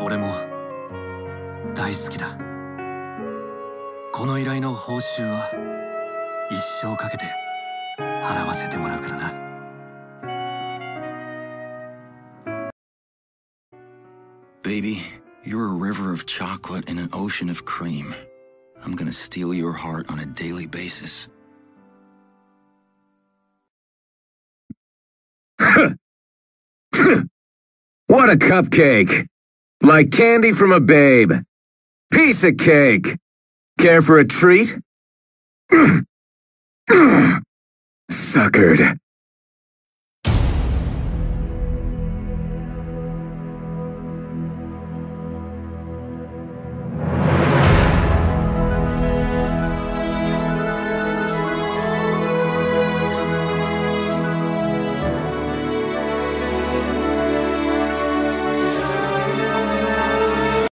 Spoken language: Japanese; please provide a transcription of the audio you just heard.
俺も大好きだこの依頼の報酬は一生かけて払わせてもらうからな Baby, you're a river of chocolate and an ocean of cream. I'm gonna steal your heart on a daily basis. what a cupcake! Like candy from a babe. Piece of cake. Care for a treat? Suckered.